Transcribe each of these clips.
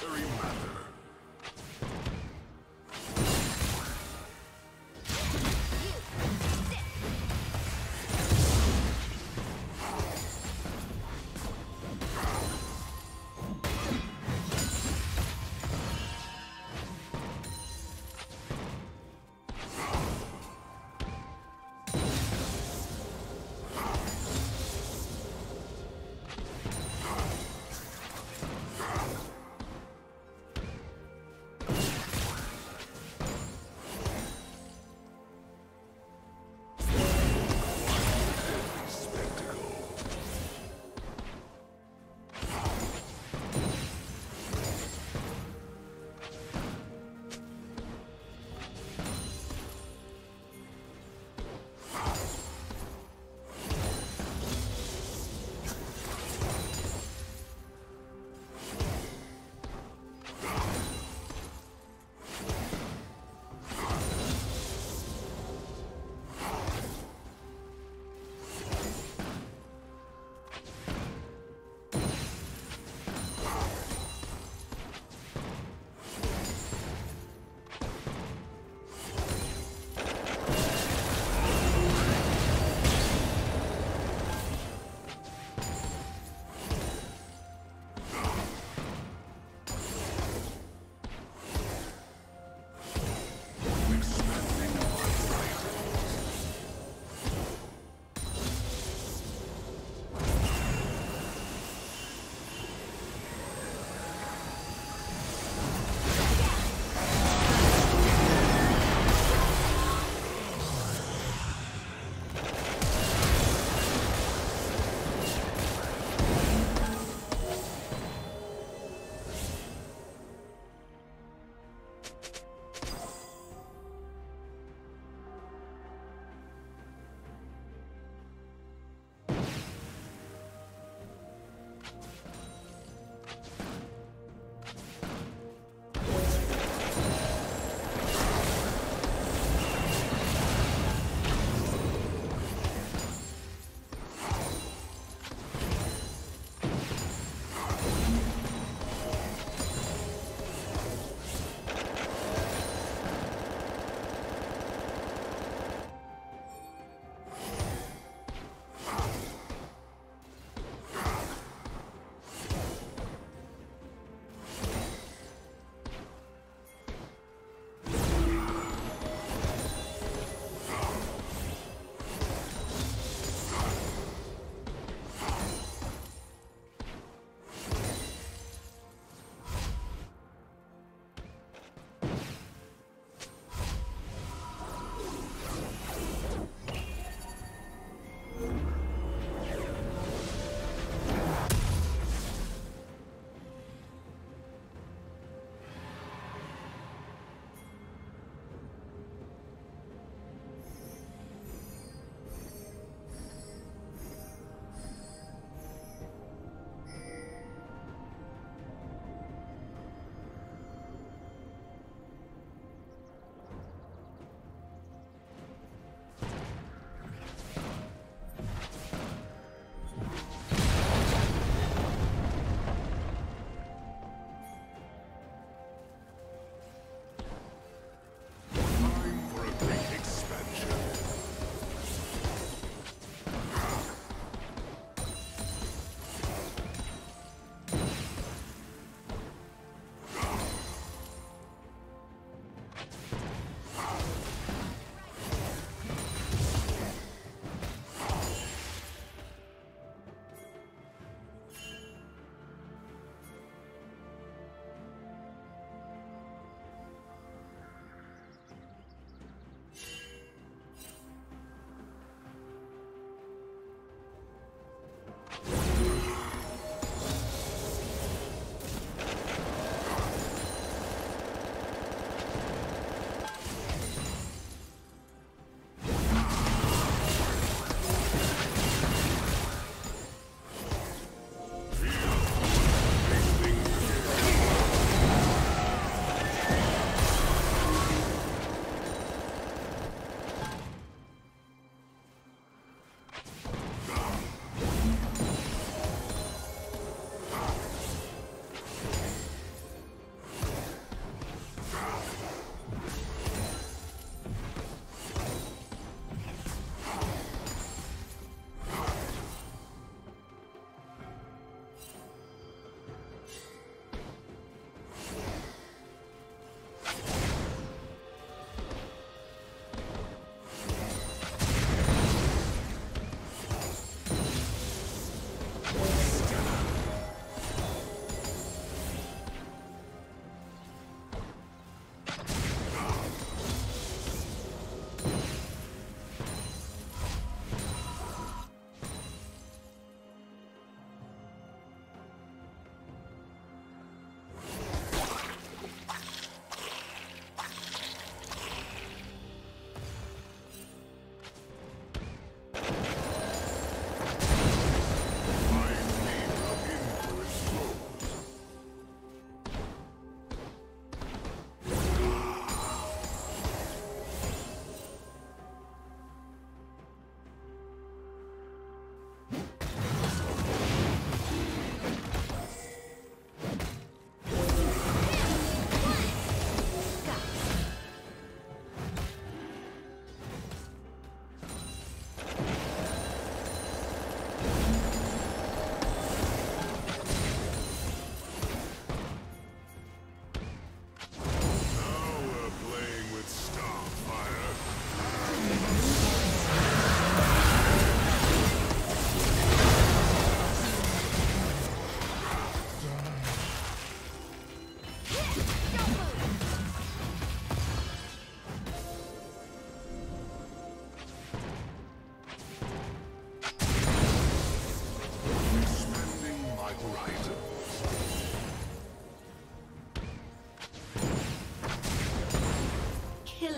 unnecessary matter.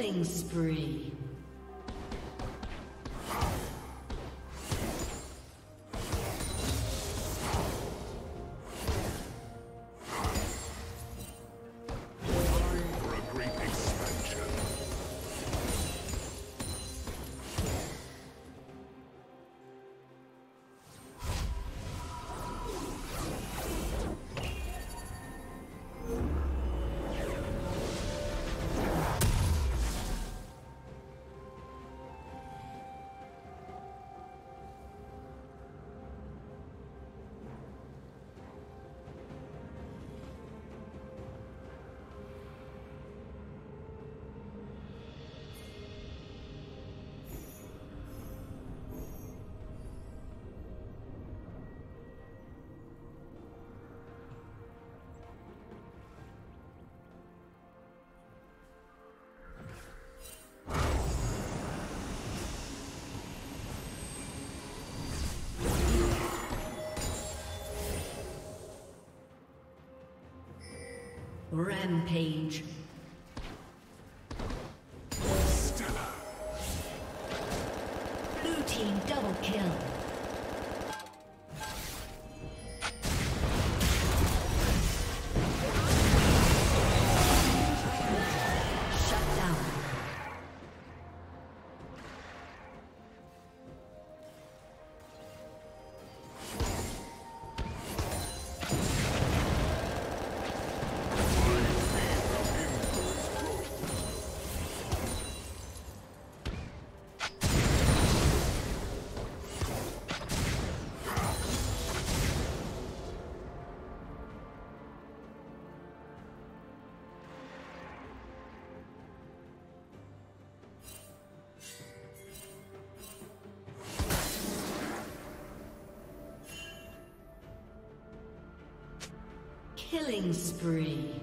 Killing spree. Rampage. Stella. Blue team double kill. Killing spree.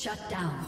Shut down.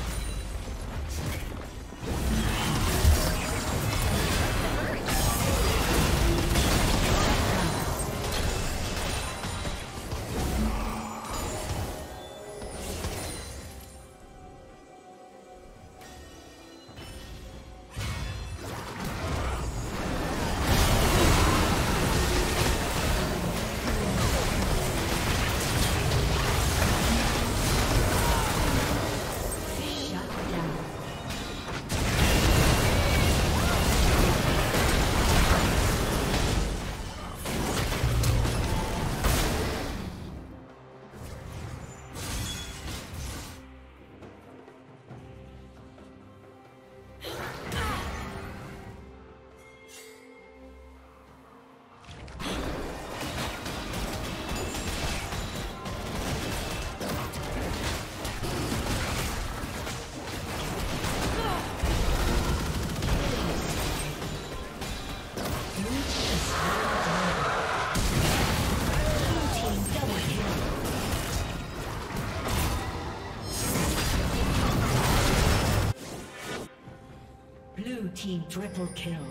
team triple kill.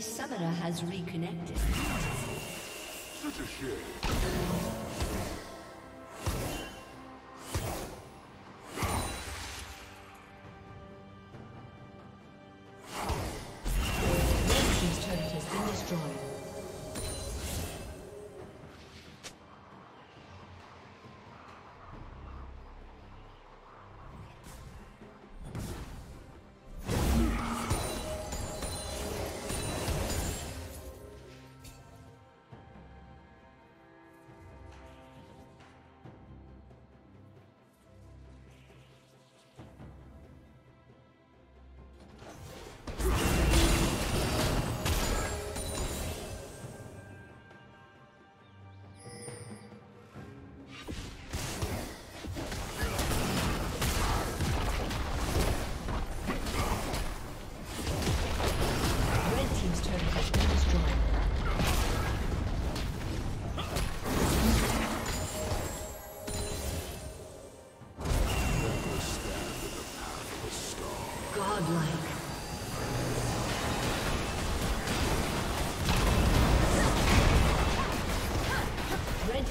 summoner has reconnected. Such a shame.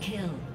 Kill.